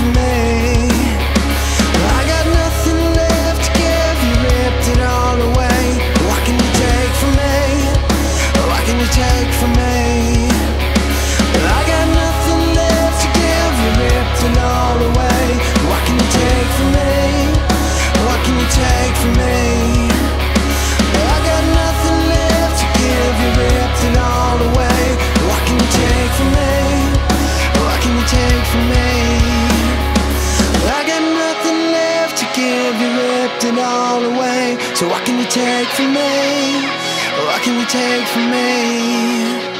It's me. Take from me? What can you take from me?